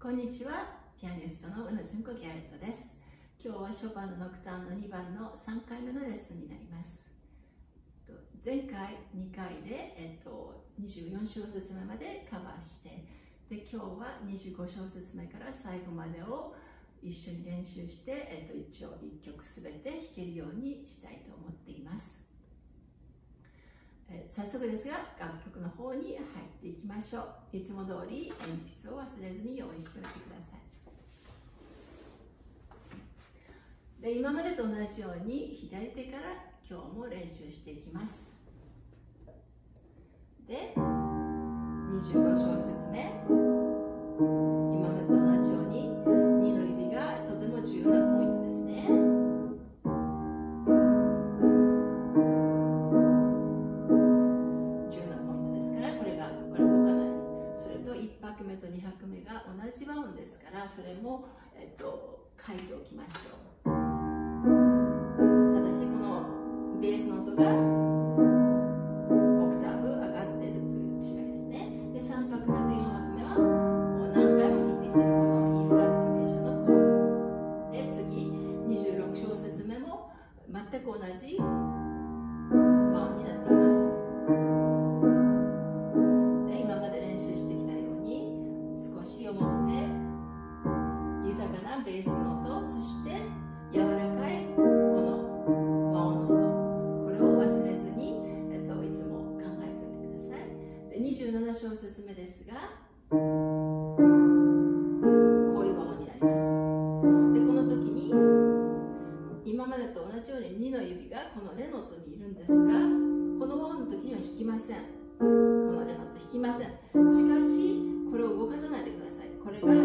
こんにちは。ピアニストの宇野純子ギャレットです。今日はショパンのノクターンの2番の3回目のレッスンになります。前回2回で、えっと、24小節目までカバーしてで今日は25小節目から最後までを一緒に練習して、えっと、一応1曲すべて弾けるようにしたいと思っています。早速ですが楽曲の方に入っていきましょう。いつも通り鉛筆を忘れずに用意しておいてください。で今までと同じように左手から今日も練習していきます。で25小節目。今までと同じように同じように2の指がこのレの音にいるんですがこの和音の時には弾きません。このレの音弾きません。しかしこれを動かさないでください。これが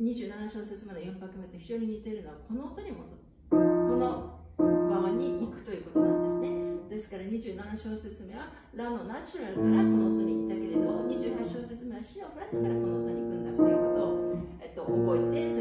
27小節まで4拍目と非常に似ているのはこの音にもこの和音に行くということなんですね。ですから27小節目はラのナチュラルからこの音に行ったけれど28小節目はシのフラットからこの音に行くんだということを、えっと、覚えて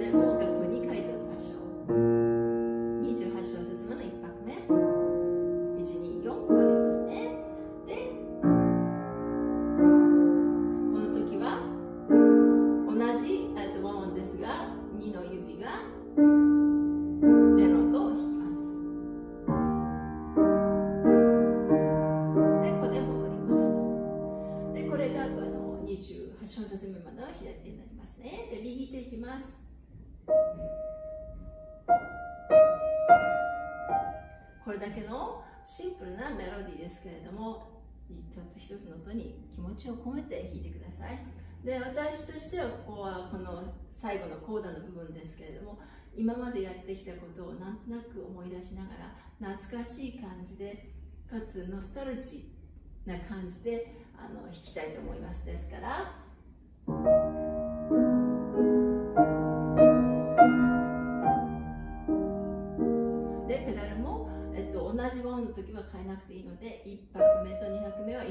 に気持ちを込めて弾いてください。で私としてはここはこの最後のコーダの部分ですけれども今までやってきたことをなんとなく思い出しながら懐かしい感じでかつノスタルジーな感じであの弾きたいと思います。ですから。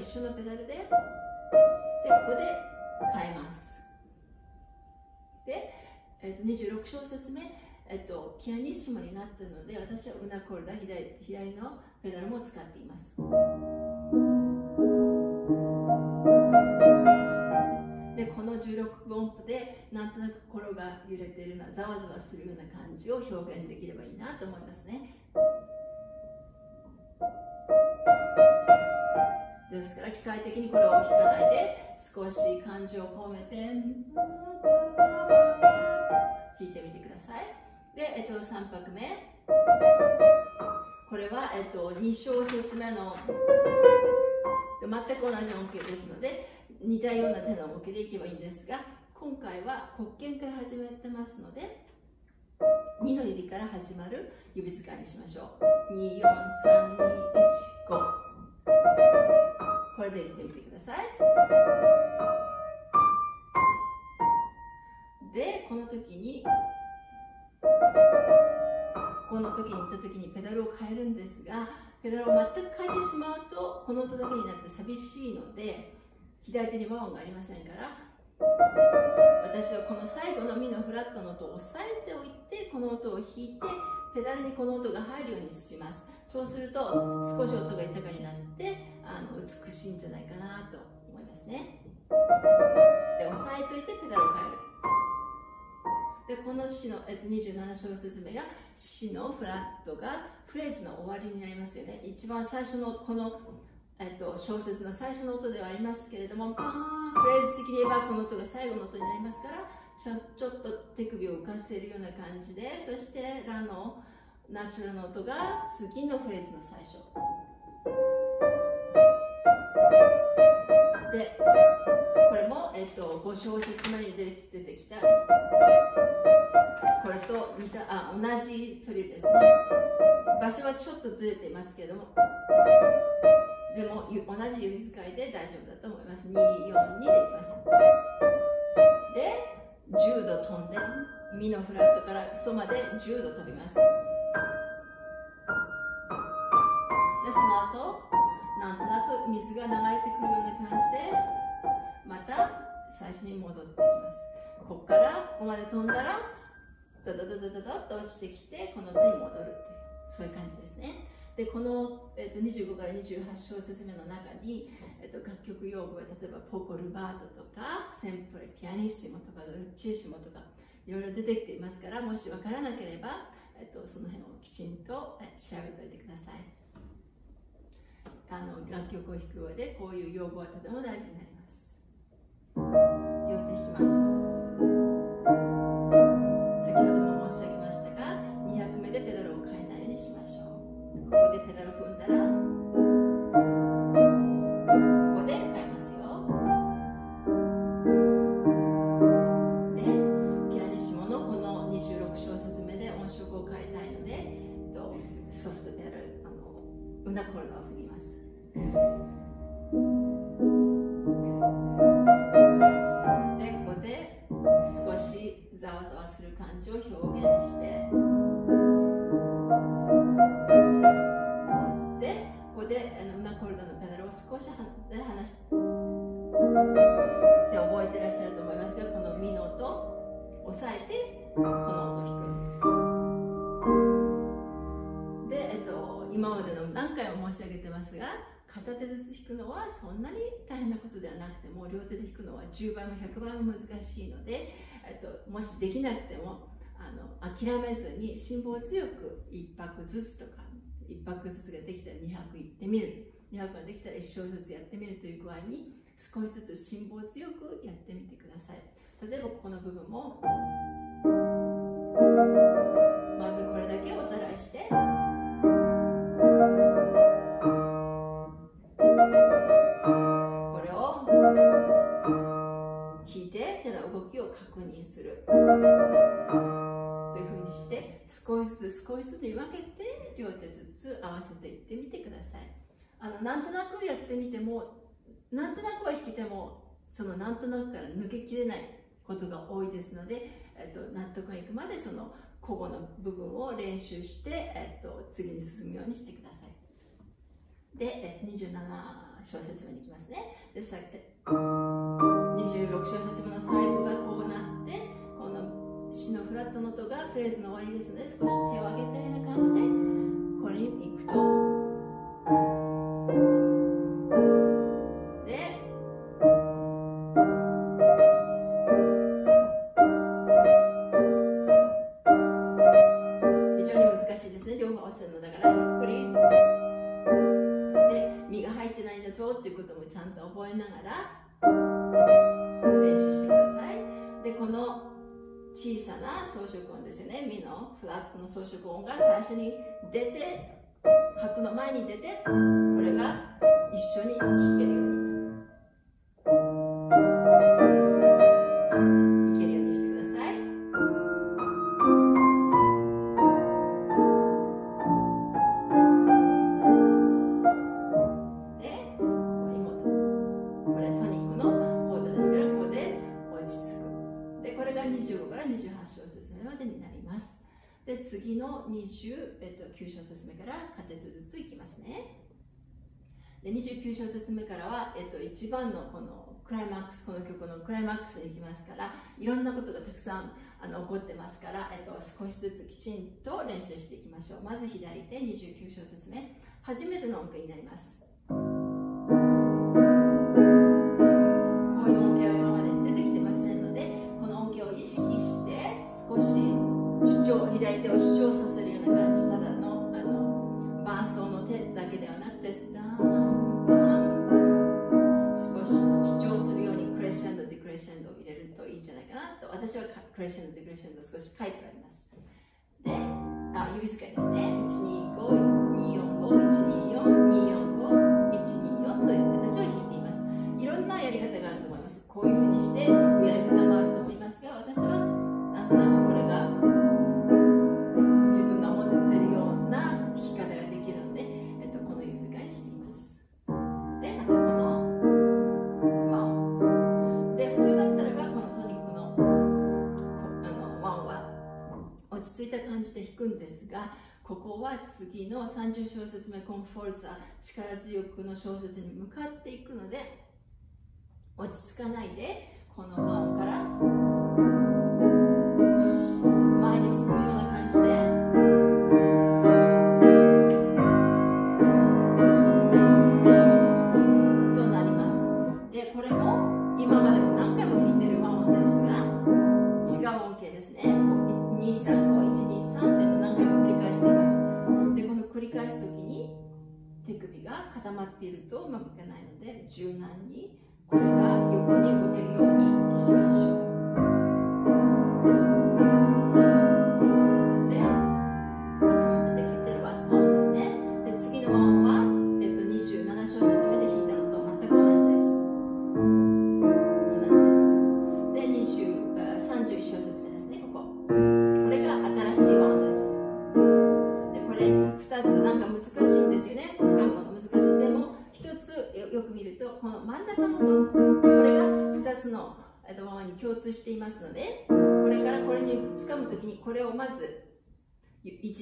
一緒のペダルででここで変えます。で、えー、と26小節目、えーと、ピアニッシモになったので私はウナコルダ左左のペダルも使っています。でこの16音符でなんとなく心が揺れているなざわざわするような感じを表現できればいいなと思いますね。機械的にこれを弾かないで少し感情を込めて弾いてみてくださいで、えっと、3拍目これは、えっと、2小節目の全く同じ音形ですので似たような手の動きでいけばいいんですが今回は黒鍵から始めてますので2 2の指から始まる指使いにしましょう24321 5これで言ってみてください。でこの時にこの時に行った時にペダルを変えるんですがペダルを全く変えてしまうとこの音だけになって寂しいので左手に和音がありませんから私はこの最後のミのフラットの音を押さえておいてこの音を弾いてペダルにこの音が入るようにします。そうすると少し音が豊かになってあの美しいんじゃないかなと思いますね。で押さえといてペダルを変える。でこの詩の27小節目が詩のフラットがフレーズの終わりになりますよね。一番最初のこの、えっと、小説の最初の音ではありますけれどもパー。ンフレーズ的に言えばこの音が最後の音になりますからちょちょっと手首を浮かせるような感じでそしてラのナチュラルの音が次のフレーズの最初。でこれも、えっと、5小節目に出てきた。これと似たあ同じトリルですね。場所はちょっとずれていますけども。でも同じ指使いで大丈夫だと思います。242できます。で10度飛んでミのフラットからソまで10度飛びます。でその後なんとなく水が流れてくるような感じでまた最初に戻ってきます。ここからここまで飛んだらドドドドドドッと落ちてきてこの音に戻るっていうそういう感じですね。でこの、えー、と25から28小節目の中に、えー、と楽曲用語は例えばポコルバートとかセンプルピアニッシモとかルッチーシモとかいろいろ出てきていますからもし分からなければ、えー、とその辺をきちんと、え調べておいてください。あの楽曲を弾く上でこういう用語はとても大事になります。両手弾きます10もしできなくてもあの諦めずに辛抱強く1泊ずつとか1泊ずつができたら2泊行ってみる。2泊ができたら1生ずつやってみるという具合に少しずつ辛抱強くやってみてください。例えばここの部分もまずこれだけおさらいして確認する。というふうにして少しずつ少しずつに分けて両手ずつ合わせていってみてください。あのなんとなくやってみてもなんとなくは弾けてもそのなんとなくから抜けきれないことが多いですので、えっと、納得がいくまでその古語の部分を練習して、えっと、次に進むようにしてください。で、27小節目に行きますね。でさ26小節目の最後。の詩のフラットの音がフレーズの終わりですので少し手を上げたような感じでこれに行くと。この装飾音が最初に出て拍の前に出てこれが一緒に弾けるように。29、えっと、節目から仮説ずついきますね。で29小節目からは、えっと、一番のこのクライマックスこの曲のクライマックスに行きますからいろんなことがたくさんあの起こってますから、えっと、少しずつきちんと練習していきましょう。まず左手29小節目。初めての音符になります。こういう音形は今まで出てきてませんのでこの音形を意識して少し主張左手を主張させ私はクレッシェンド、デクレッシェンド少し書いてあります。で、あ指使いですね。1、2、5、2、4、5、1、2、4、2、4、5、1、2、4と私は弾いています。いろんなやり方があると思います。こういうふうにして、小説に向かっていくので落ち着かないでこのドームから。柔軟に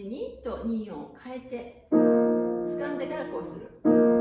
２と2音変えて掴んでからこうする。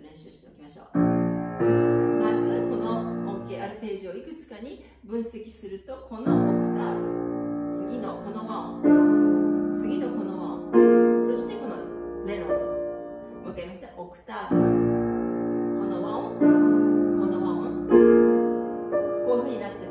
練習しておきましょう。まずこの音形アルページをいくつかに分析するとこのオクターブ次のこの和音次のこの和音そしてこのレノートもう一回見せまオクターブ。この和音。この和音。こういうふうになって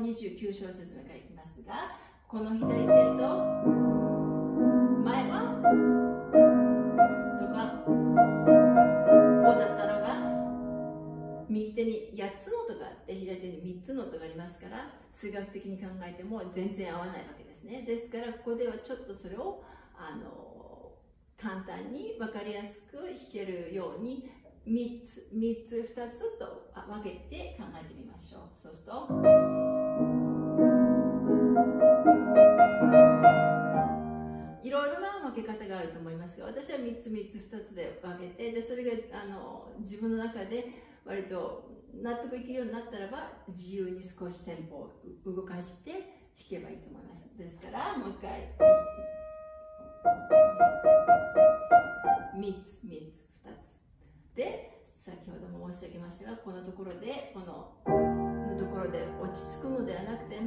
29小節目からいきますがこの左手と前はとかこうだったのが右手に8つの音があって左手に3つの音がありますから数学的に考えても全然合わないわけですね。ですからここではちょっとそれをあの簡単に分かりやすく弾けるように3つ3つ2つと分けて考えてみましょう。そうするといろいろな分け方があると思いますが私は3つ3つ2つで分けてでそれがあの自分の中で割と納得いくようになったらば自由に少しテンポを動かして弾けばいいと思います。ですからもう一回。3つ3つ2つ。で先ほども申し上げましたがこのところでこののところで落ち着くのではなくて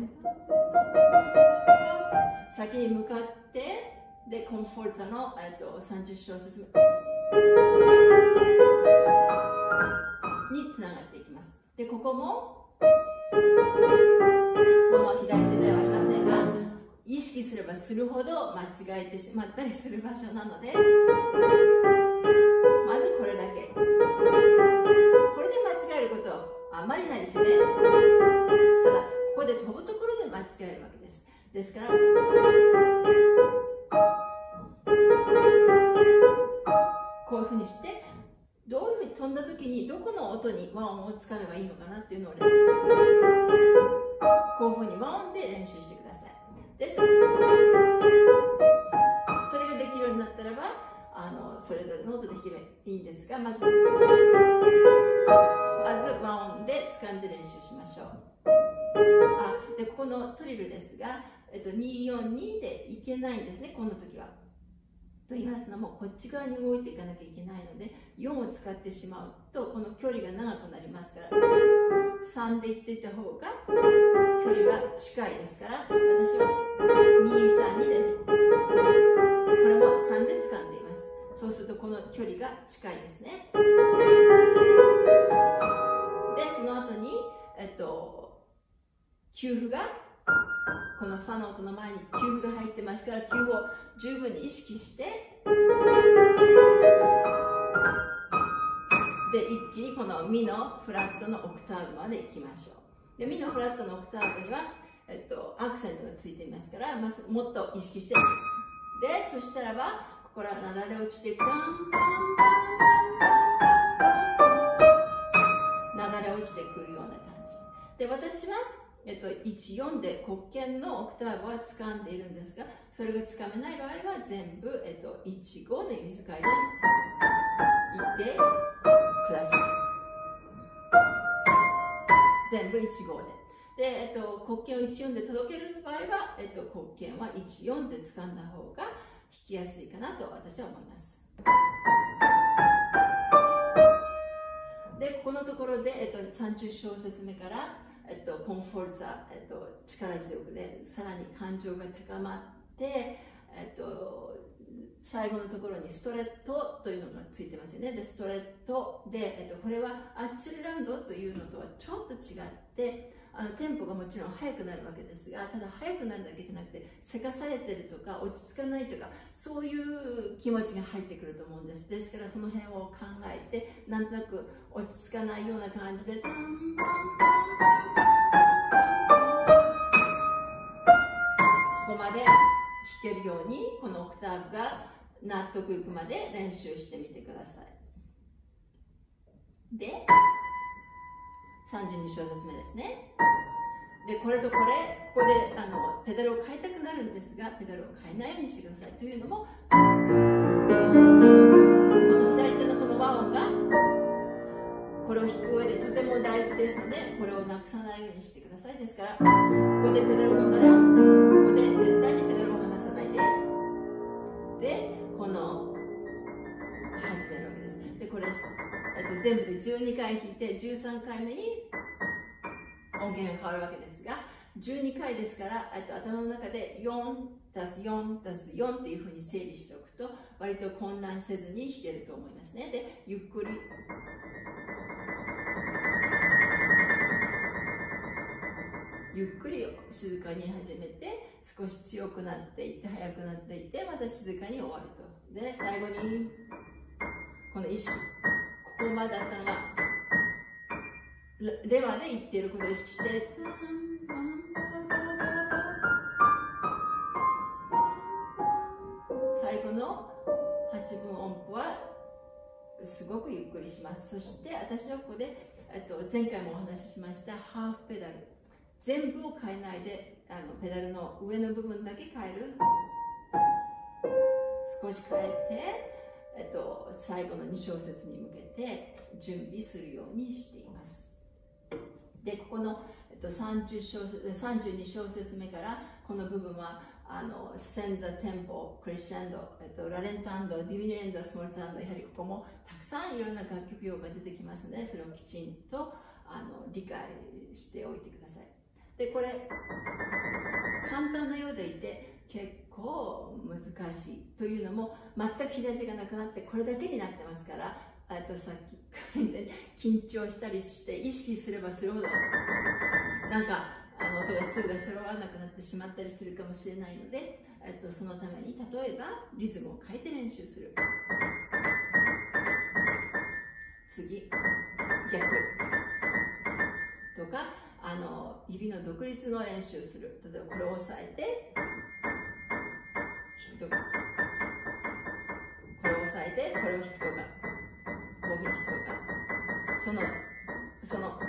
先に向かってでコンフォルツァの、と、30小節目につながっていきます。でここもこの左手ではありませんが意識すればするほど間違えてしまったりする場所なのであまりないですよね。ただここで飛ぶところで間違えるわけです。ですからこういうふうにしてどういうふうに飛んだ時にどこの音に和音をつかめばいいのかなっていうのをこういうふうに和音で練習してください。です。それができるようになったらばあのそれぞれの音で弾けばいいんですがまずまず和音で掴んで練習しましょう。あでここのトリルですが、えっと、242でいけないんですねこの時は。と言いますのもこっち側に動いていかなきゃいけないので4を使ってしまうとこの距離が長くなりますから3でいっていた方が距離が近いですから私は232でこれも3で掴んでそうするとこの距離が近いですね。でその後にえっと給付がこのファの音の前に給付が入ってますから給付を十分に意識してで一気にこのミのフラットのオクターブまで行きましょう。でミのフラットのオクターブには、えっと、アクセントがついていますからまずもっと意識して。でそしたらばここらなだれ落ちてダンダンダンダンなだれ落ちてくるような感じで私はえっと、14で黒鍵のオクターブは掴んでいるんですがそれがつかめない場合は全部、えっと、15の指使いで言ってください全部15でで、えっと、黒鍵を14で届ける場合は、えっと、黒鍵は14で掴んだ方がきやすいかなと私は思います。でここのところで、えっと、30小節目からえっと、コンフォルツァ、えっと、力強くでさらに感情が高まって、えっと、最後のところにストレートというのがついてますよね。でストレートで、えっと、これはアッチルランドというのとはちょっと違ってあのテンポがもちろん速くなるわけですがただ速くなるだけじゃなくてせかされてるとか落ち着かないとかそういう気持ちが入ってくると思うんです。ですからその辺を考えてなんとなく落ち着かないような感じでここまで弾けるようにこのオクターブが納得いくまで練習してみてください。で32小節目ですね。でこれとこれここであのペダルを変えたくなるんですがペダルを変えないようにしてください。というのもこの左手のこの和音がこれを弾く上でとても大事ですのでこれをなくさないようにしてください。ですからここでペダルを踏んだらここで絶対にペダルを離さないで。でこの始める。でこれ全部で12回弾いて13回目に音源が変わるわけですが12回ですからと頭の中で4たす4たす4っていうふうに整理しておくと割と混乱せずに弾けると思いますね。でゆっくり。ゆっくり静かに始めて少し強くなっていって速くなっていってまた静かに終わると。で最後にこの意識。ここまでだったのがレバで言っていることを意識して最後の8分音符はすごくゆっくりします。そして私はここで、えっと、前回もお話ししましたハーフペダル。全部を変えないであのペダルの上の部分だけ変える。少し変えて、えっと、最後の2小節に向けて準備するようにしています。でここの、えっと、30小節32小節目からこの部分はあのセンザテンポクリシェンド、えっと、ラレンタンドディビニエンドスモルツアンドやはりここもたくさんいろんな楽曲用が出てきますのでそれをきちんとあの理解しておいてください。でこれ簡単なようでいて結構難しい。というのも全く左手がなくなってこれだけになってますからあとさっき書いて緊張したりして意識すればするほどなんかあの音が粒が揃わなくなってしまったりするかもしれないので、と、そのために例えばリズムを変えて練習する。次逆。とかあの指の独立の練習する。例えばこれを押さえてとかこれを押さえてこれを弾くとか。こういうふうに弾くとか。そのその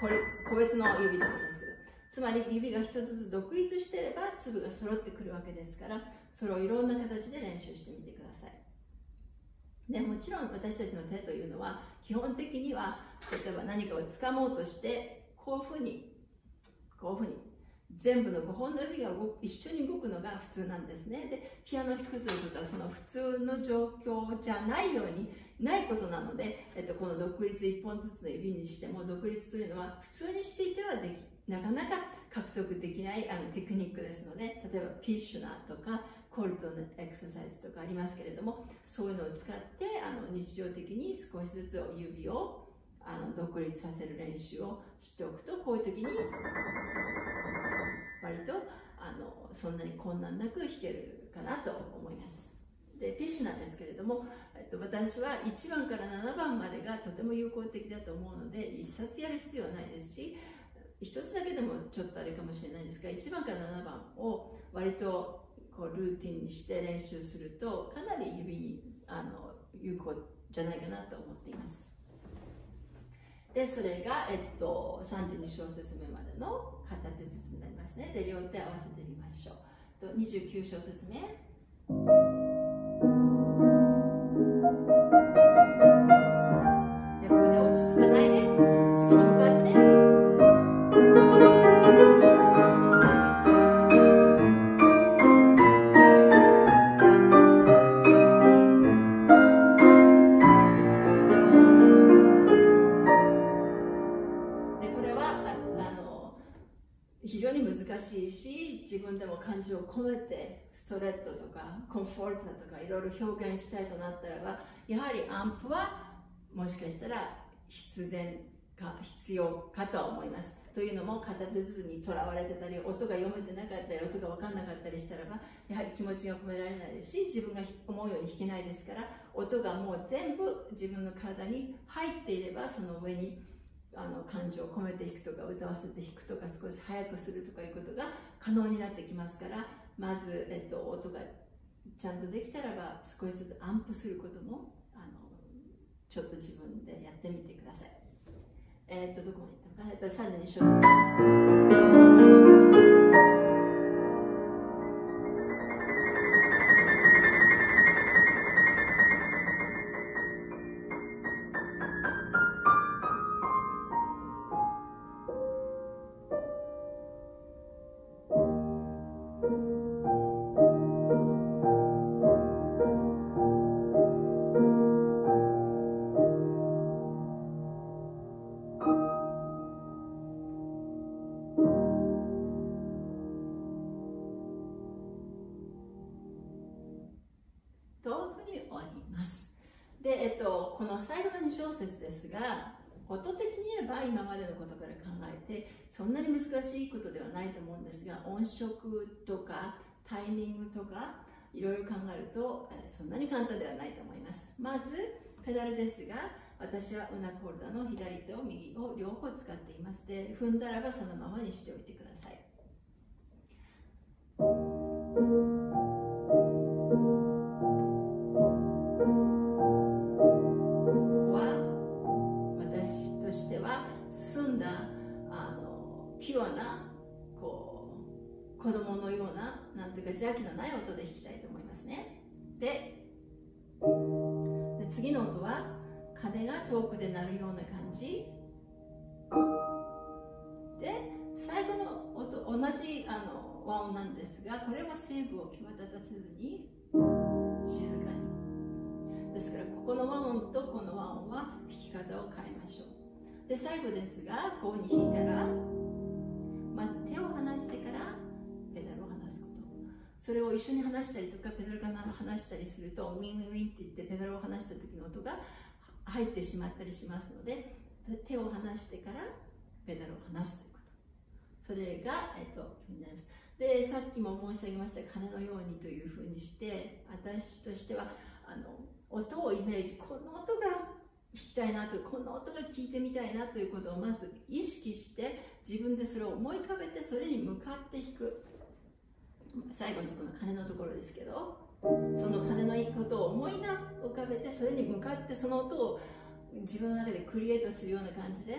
これ個別の指でもいいですけど。つまり指が一つずつ独立してれば粒が揃ってくるわけですからそれをいろんな形で練習してみてください。でもちろん私たちの手というのは基本的には例えば何かを掴もうとしてこういうふうにこういうふうに全部の5本の指が一緒に動くのが普通なんですね。でピアノ弾くということはその普通の状況じゃないようにないことなので、えっと、この独立1本ずつの指にしても独立というのは普通にしていてはできなかなか獲得できないあのテクニックですので例えばピッシュナーとかコルトのエクササイズとかありますけれどもそういうのを使ってあの日常的に少しずつ指をあの独立させる練習をしておくとこういう時に割とあのそんなに困難なく弾けるかなと思います。でピッシュなんですけれども、えっと、私は1番から7番までがとても有効的だと思うので1冊やる必要はないですし1つだけでもちょっとあれかもしれないんですが1番から7番を割とこうルーティンにして練習するとかなり指にあの有効じゃないかなと思っています。でそれが、えっと、32小節目までの片手ずつになりますね。で両手合わせてみましょう。と29小節目。でここで落ち着か非常に難しいし自分でも感情を込めてストレートとかコンフォルトとかいろいろ表現したいとなったらばやはりアンプはもしかしたら必然か必要かとは思います。というのも片手ずつにとらわれてたり音が読めてなかったり音が分かんなかったりしたらばやはり気持ちが込められないですし自分が思うように弾けないですから音がもう全部自分の体に入っていればその上にあの感情を込めて弾くとか歌わせて弾くとか少し早くするとかいうことが可能になってきますからまず、えっと、音がちゃんとできたらば少しずつアンプすることもあのちょっと自分でやってみてください。えっ、とどこまで行ったのか、えっと、32小節。的に言えば今までのことから考えてそんなに難しいことではないと思うんですが音色とかタイミングとかいろいろ考えるとそんなに簡単ではないと思います。まずペダルですが私はウナコルダの左手を右を両方使っていますで踏んだらばそのままにしておいてください。方を変えましょう。で最後ですがこうに弾いたらまず手を離してからペダルを離すこと。それを一緒に離したりとかペダルが離したりするとウィンウィンウィンって言ってペダルを離した時の音が入ってしまったりしますので手を離してからペダルを離すということ。それが、えっと、気になります。でさっきも申し上げました鐘のようにというふうにして私としてはあの音をイメージこの音が弾きたいなとこの音が聞いてみたいなということをまず意識して自分でそれを思い浮かべてそれに向かって弾く。最後のところの鐘のところですけどその鐘のいいことを思い浮かべてそれに向かってその音を自分の中でクリエイトするような感じで。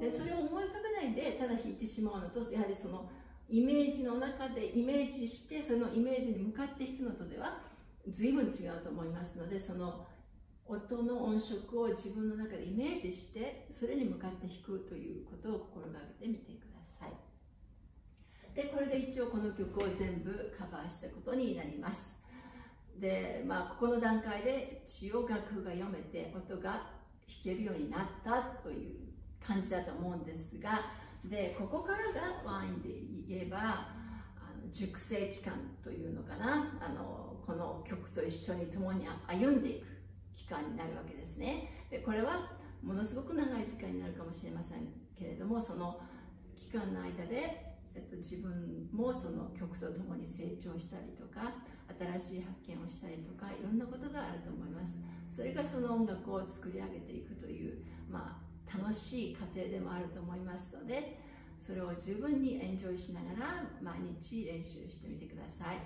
でそれを思い浮かべないでただ弾いてしまうのとやはりそのイメージの中でイメージしてそのイメージに向かって弾くのとでは随分違うと思いますのでその音の音色を自分の中でイメージしてそれに向かって弾くということを心がけてみてください。でこれで一応この曲を全部カバーしたことになります。でまあここの段階で一応楽譜が読めて音が弾けるようになったという感じだと思うんですがでここからがワインで言えば熟成期間というのかな。あのこの曲と一緒に共に歩んでいく期間になるわけですね。でこれはものすごく長い時間になるかもしれませんけれどもその期間の間で、えっと、自分もその曲と共に成長したりとか新しい発見をしたりとかいろんなことがあると思います。それがその音楽を作り上げていくという、まあ、楽しい過程でもあると思いますのでそれを十分にエンジョイしながら毎日練習してみてください。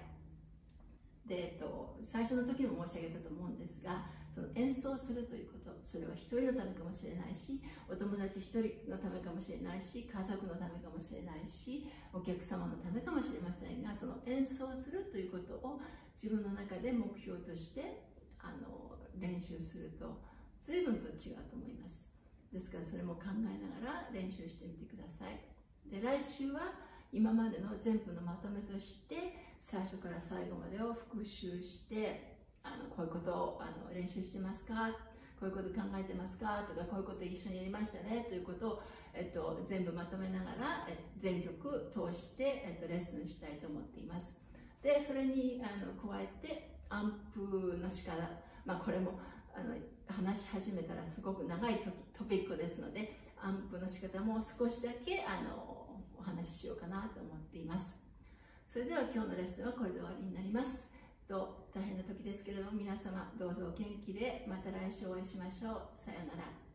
で、えっと、最初の時も申し上げたと思うんですがその演奏するということそれは一人のためかもしれないしお友達一人のためかもしれないし家族のためかもしれないしお客様のためかもしれませんがその演奏するということを自分の中で目標としてあの練習すると随分と違うと思います。ですからそれも考えながら練習してみてください。で来週は今までの全部のまとめとして最初から最後までを復習してあのこういうことをあの練習してますか？こういうこと考えてますか？とかこういうこと一緒にやりましたね？ということを、えっと、全部まとめながら全曲通して、えっと、レッスンしたいと思っています。でそれにあの加えてアンプの仕方、まあ、これもあの話し始めたらすごく長いトピックですのでアンプの仕方も少しだけあのお話ししようかなと思っています。それでは今日のレッスンはこれで終わりになります。と大変な時ですけれども皆様どうぞお元気でまた来週お会いしましょう。さようなら。